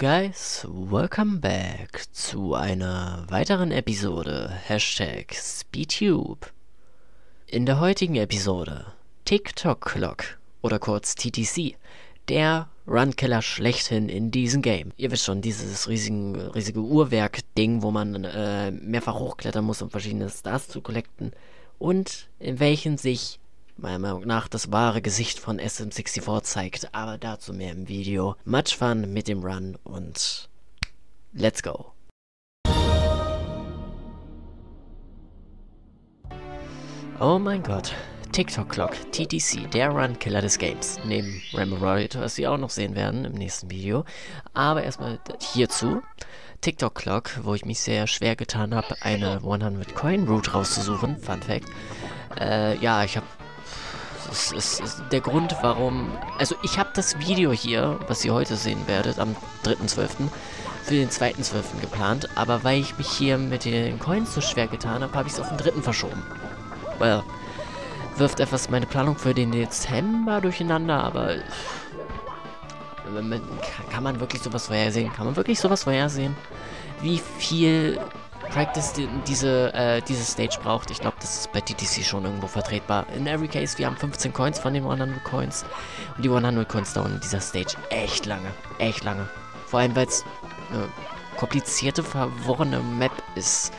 guys, welcome back zu einer weiteren Episode Hashtag SpeedTube. In der heutigen Episode TikTok Clock oder kurz TTC, der Runkiller schlechthin in diesem Game. Ihr wisst schon, dieses riesigen, riesige Uhrwerk-Ding, wo man äh, mehrfach hochklettern muss, um verschiedene Stars zu collecten und in welchen sich meiner Meinung nach das wahre Gesicht von SM64 zeigt, aber dazu mehr im Video. Much fun mit dem Run und let's go. Oh mein Gott. TikTok Clock, TTC, der Run-Killer des Games. Neben Remoroid, was Sie auch noch sehen werden im nächsten Video. Aber erstmal hierzu. TikTok Clock, wo ich mich sehr schwer getan habe, eine 100 Coin Route rauszusuchen. Fun Fact. Äh, ja, ich habe das ist, ist, der Grund, warum... Also ich habe das Video hier, was ihr heute sehen werdet, am 3.12., für den 2.12. geplant, aber weil ich mich hier mit den Coins so schwer getan habe, habe ich es auf den 3. verschoben. Well, wirft etwas meine Planung für den Dezember durcheinander, aber... Kann man wirklich sowas vorhersehen? Kann man wirklich sowas vorhersehen? Wie viel Practice die, diese, äh, diese Stage braucht. Ich glaube, das ist bei TTC schon irgendwo vertretbar. In every case, wir haben 15 Coins von den 100 Coins. Und die 100 Coins dauern in dieser Stage echt lange. Echt lange. Vor allem, weil es eine komplizierte, verworrene Map ist.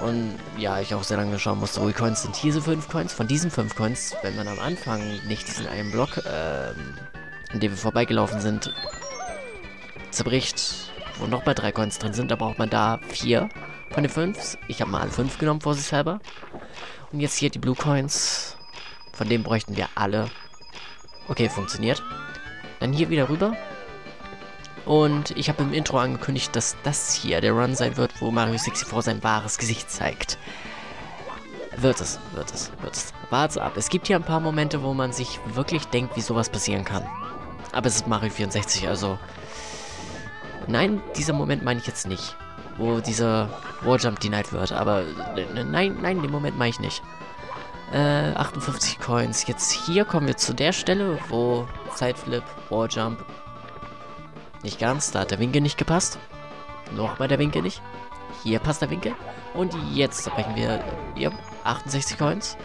Und ja, ich auch sehr lange schauen musste, wo die Coins sind. Hier sind 5 Coins. Von diesen 5 Coins, wenn man am Anfang nicht diesen einen Block, ähm, in dem wir vorbeigelaufen sind, zerbricht, wo noch bei 3 Coins drin sind, da braucht man da 4 von den 5. Ich habe mal alle 5 genommen, vorsichtshalber. Und jetzt hier die Blue Coins. Von denen bräuchten wir alle. Okay, funktioniert. Dann hier wieder rüber. Und ich habe im Intro angekündigt, dass das hier der Run sein wird, wo Mario 64 sein wahres Gesicht zeigt. Wird es, wird es, wird es. Warte ab. Es gibt hier ein paar Momente, wo man sich wirklich denkt, wie sowas passieren kann. Aber es ist Mario 64, also... Nein, dieser Moment meine ich jetzt nicht wo dieser Warjump denied wird. Aber nein, nein, den Moment mache ich nicht. Äh, 58 Coins. Jetzt hier kommen wir zu der Stelle, wo Sideflip, Warjump nicht ganz. Da hat der Winkel nicht gepasst. Nochmal der Winkel nicht. Hier passt der Winkel. Und jetzt brechen wir hier 68 Coins.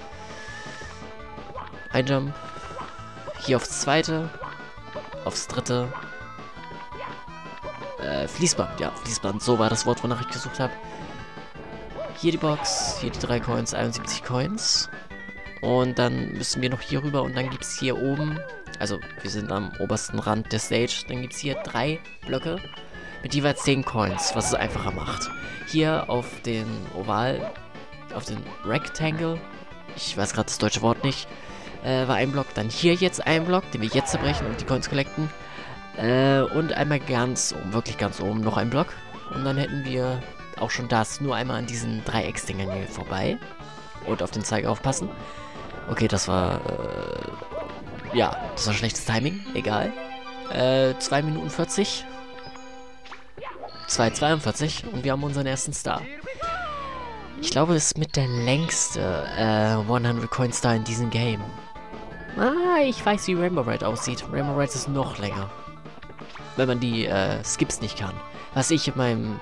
Ein Jump. Hier aufs zweite. Aufs dritte. Äh, Fließband, ja, Fließband. So war das Wort, wonach ich gesucht habe. Hier die Box, hier die drei Coins, 71 Coins. Und dann müssen wir noch hier rüber und dann gibt es hier oben, also wir sind am obersten Rand der Stage, dann gibt es hier drei Blöcke mit jeweils 10 Coins, was es einfacher macht. Hier auf den Oval, auf den Rectangle, ich weiß gerade das deutsche Wort nicht, äh, war ein Block. Dann hier jetzt ein Block, den wir jetzt zerbrechen und die Coins collecten. Äh, und einmal ganz oben, wirklich ganz oben, noch ein Block. Und dann hätten wir auch schon das nur einmal an diesen Dreiecksdingern hier vorbei. Und auf den Zeiger aufpassen. Okay, das war, äh, ja, das war schlechtes Timing, egal. Äh, 2 Minuten 40. 2,42 und wir haben unseren ersten Star. Ich glaube, es ist mit der längste äh, 100 Coin Star in diesem Game. Ah, ich weiß, wie Rainbow Ride aussieht. Rainbow Ride ist noch länger wenn man die äh, Skips nicht kann. Was ich in meinem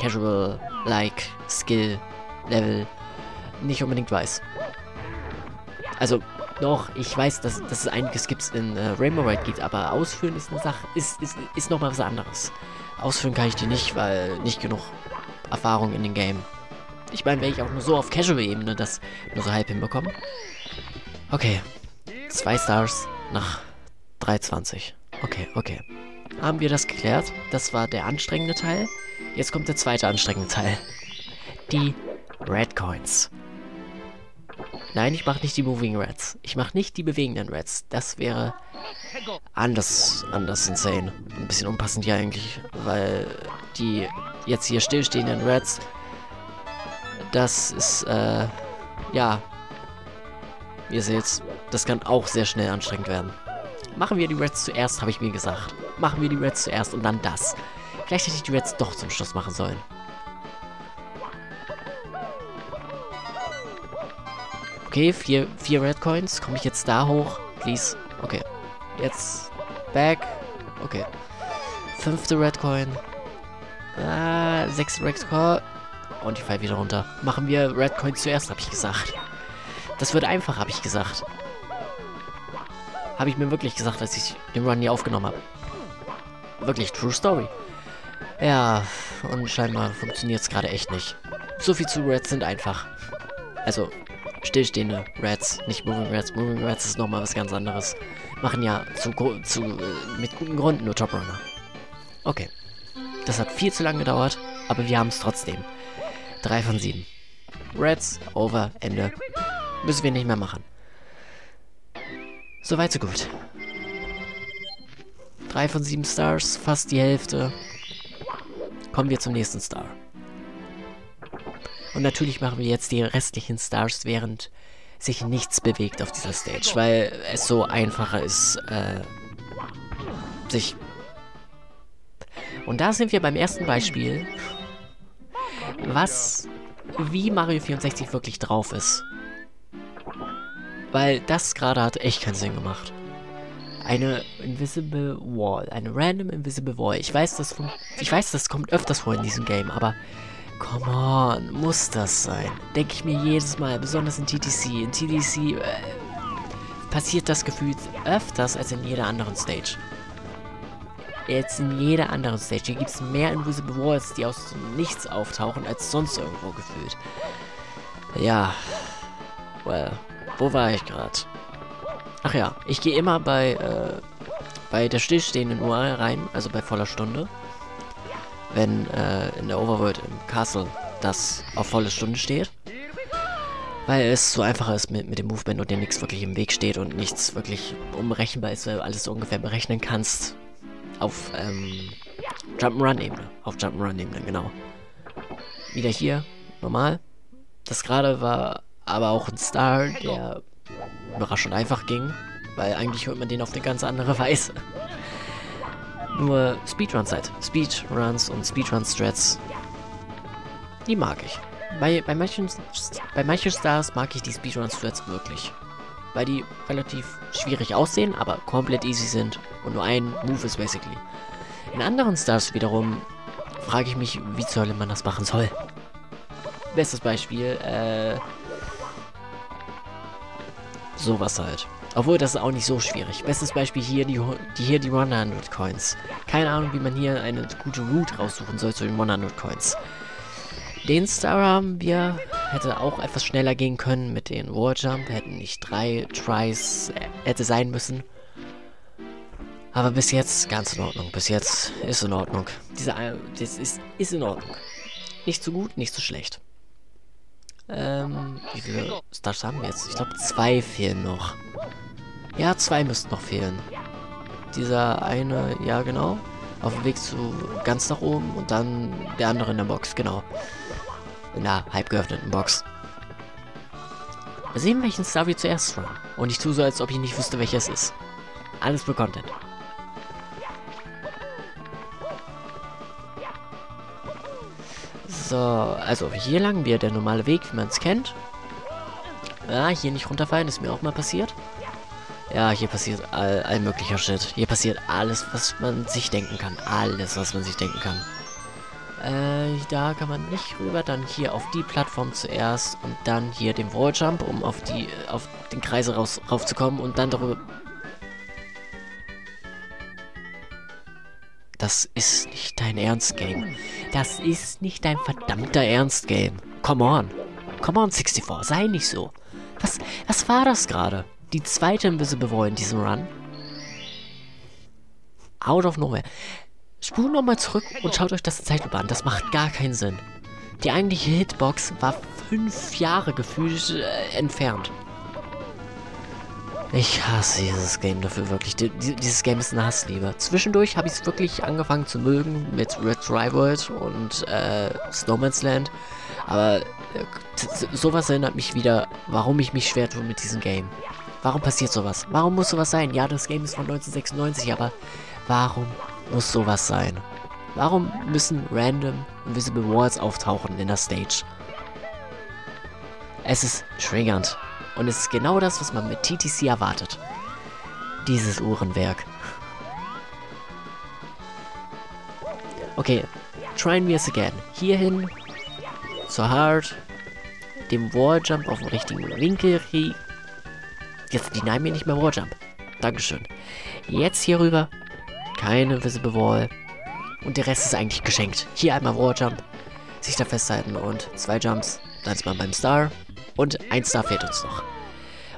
Casual-like Skill-Level nicht unbedingt weiß. Also, doch, ich weiß, dass, dass es einige Skips in äh, Rainbow Ride gibt, aber ausführen ist eine Sache, ist, ist, ist nochmal was anderes. Ausführen kann ich die nicht, weil nicht genug Erfahrung in dem Game. Ich meine, wenn ich auch nur so auf Casual-Ebene das nur so halb hinbekomme. Okay. Zwei Stars nach 3,20. Okay, okay haben wir das geklärt. Das war der anstrengende Teil. Jetzt kommt der zweite anstrengende Teil. Die Red Coins. Nein, ich mache nicht die Moving Reds. Ich mache nicht die bewegenden Reds. Das wäre anders, anders insane. Ein bisschen unpassend hier eigentlich, weil die jetzt hier stillstehenden Reds, das ist, äh, ja, ihr seht, das kann auch sehr schnell anstrengend werden. Machen wir die Reds zuerst, habe ich mir gesagt. Machen wir die Reds zuerst und dann das. Vielleicht hätte ich die Reds doch zum Schluss machen sollen. Okay, vier, vier Red Coins. Komme ich jetzt da hoch? Please. Okay. Jetzt back. Okay. Fünfte Red Coin. Ah, sechste Red Coin. Und ich fall wieder runter. Machen wir Red Coin zuerst, habe ich gesagt. Das wird einfach, habe ich gesagt. Habe ich mir wirklich gesagt, als ich den Run hier aufgenommen habe. Wirklich, True Story. Ja, und scheinbar funktioniert es gerade echt nicht. So viel zu Reds sind einfach. Also, stillstehende Reds, nicht Moving Reds. Moving Reds ist nochmal was ganz anderes. Machen ja zu, zu äh, mit guten Gründen nur Top Runner. Okay. Das hat viel zu lange gedauert, aber wir haben es trotzdem. 3 von 7. Reds, over, Ende. Müssen wir nicht mehr machen. Soweit, so gut. 3 von 7 Stars, fast die Hälfte. Kommen wir zum nächsten Star. Und natürlich machen wir jetzt die restlichen Stars, während sich nichts bewegt auf dieser Stage, weil es so einfacher ist, äh, sich... Und da sind wir beim ersten Beispiel, was, wie Mario 64 wirklich drauf ist. Weil das gerade hat echt keinen Sinn gemacht. Eine Invisible Wall, eine random Invisible Wall. Ich weiß, das, ich weiß, das kommt öfters vor in diesem Game, aber Come on, muss das sein? Denke ich mir jedes Mal, besonders in TTC. In TTC äh, passiert das Gefühl öfters als in jeder anderen Stage. Jetzt in jeder anderen Stage. Hier gibt es mehr Invisible Walls, die aus nichts auftauchen, als sonst irgendwo gefühlt. Ja. Well, wo war ich gerade? Ach ja, ich gehe immer bei, äh, bei der stillstehenden Uhr rein, also bei voller Stunde wenn äh, in der Overworld im Castle das auf volle Stunde steht. Weil es so einfacher ist mit, mit dem Movement und dir nichts wirklich im Weg steht und nichts wirklich unberechenbar ist, weil du alles so ungefähr berechnen kannst. Auf ähm, Jump'n'Run-Ebene. Auf Jump'n'Run-Ebene, genau. Wieder hier, normal. Das gerade war aber auch ein Star, der überraschend einfach ging, weil eigentlich hört man den auf eine ganz andere Weise nur Speedruns halt. Speedruns und Speedrun-Strats. Die mag ich. Bei, bei, manchen, bei manchen Stars mag ich die Speedrun-Strats wirklich. Weil die relativ schwierig aussehen, aber komplett easy sind und nur ein Move ist basically. In anderen Stars wiederum frage ich mich, wie zur Hölle man das machen soll. Bestes Beispiel, äh... Sowas halt. Obwohl, das ist auch nicht so schwierig. Bestes Beispiel hier die, die hier die 100 Coins. Keine Ahnung, wie man hier eine gute Route raussuchen soll zu den 100 Coins. Den Star haben wir. Hätte auch etwas schneller gehen können mit den Warjump. Hätten nicht drei Tries äh, hätte sein müssen. Aber bis jetzt ganz in Ordnung. Bis jetzt ist in Ordnung. Diese, das ist, ist in Ordnung. Nicht so gut, nicht so schlecht. Ähm, wie viele Stars haben wir jetzt? Ich glaube, zwei fehlen noch. Ja, zwei müssten noch fehlen. Dieser eine, ja genau. Auf dem Weg zu ganz nach oben und dann der andere in der Box, genau. In der halb geöffneten Box. Mal sehen, welchen Star wir zuerst run. Und ich tue so, als ob ich nicht wüsste, welches ist. Alles für Content. So, also hier lang wäre der normale Weg, wie man es kennt. Ja, hier nicht runterfallen, ist mir auch mal passiert. Ja, hier passiert all, all möglicher Shit. Hier passiert alles, was man sich denken kann. Alles, was man sich denken kann. Äh, da kann man nicht rüber. Dann hier auf die Plattform zuerst und dann hier den Walljump, um auf die auf den Kreise raus, raufzukommen und dann darüber... Das ist nicht dein Ernst-Game. Das ist nicht dein verdammter Ernst-Game. Come on. Come on, 64. Sei nicht so. Was, was war das gerade? die zweite Invisible Wall in diesem Run. Out of nowhere. Spult nochmal zurück und schaut euch das Zeitlupe an. Das macht gar keinen Sinn. Die eigentliche Hitbox war fünf Jahre gefühlt äh, entfernt. Ich hasse dieses Game dafür wirklich. Die, dieses Game ist eine Hassliebe. Zwischendurch habe ich es wirklich angefangen zu mögen mit Red Dry und äh, Snowman's Land. Aber äh, sowas erinnert mich wieder, warum ich mich schwer tue mit diesem Game. Warum passiert sowas? Warum muss sowas sein? Ja, das Game ist von 1996, aber warum muss sowas sein? Warum müssen random Invisible Walls auftauchen in der Stage? Es ist triggernd. Und es ist genau das, was man mit TTC erwartet. Dieses Uhrenwerk. Okay, tryen wir es again. Hierhin, zur Hard, dem Warjump auf dem richtigen Winkel. Jetzt denieren mir nicht mehr Warjump. Dankeschön. Jetzt hier rüber. Keine Visible Wall. Und der Rest ist eigentlich geschenkt. Hier einmal Warjump. Sich da festhalten und zwei Jumps. Dann ist man beim Star. Und ein Star fehlt uns noch.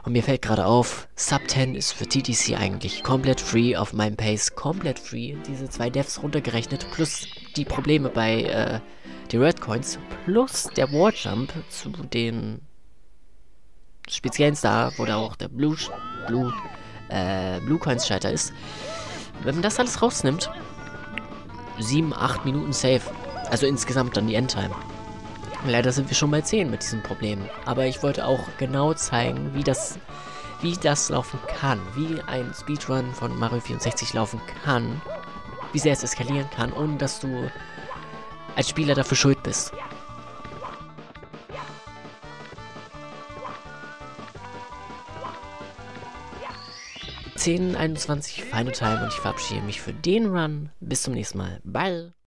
Und mir fällt gerade auf, Sub 10 ist für TTC eigentlich komplett free auf meinem Pace. Komplett free. Diese zwei Devs runtergerechnet. Plus die Probleme bei äh, den Red Coins. Plus der Warjump zu den speziellen Star, wo da auch der Blue, Blue, äh, Blue Coins Schalter ist. Wenn man das alles rausnimmt, 7, 8 Minuten safe. Also insgesamt dann die Endtime. Leider sind wir schon bei 10 mit diesem Problem. Aber ich wollte auch genau zeigen, wie das, wie das laufen kann. Wie ein Speedrun von Mario 64 laufen kann. Wie sehr es eskalieren kann, ohne dass du als Spieler dafür schuld bist. 10, 21 Final Time und ich verabschiede mich für den Run. Bis zum nächsten Mal. Bye.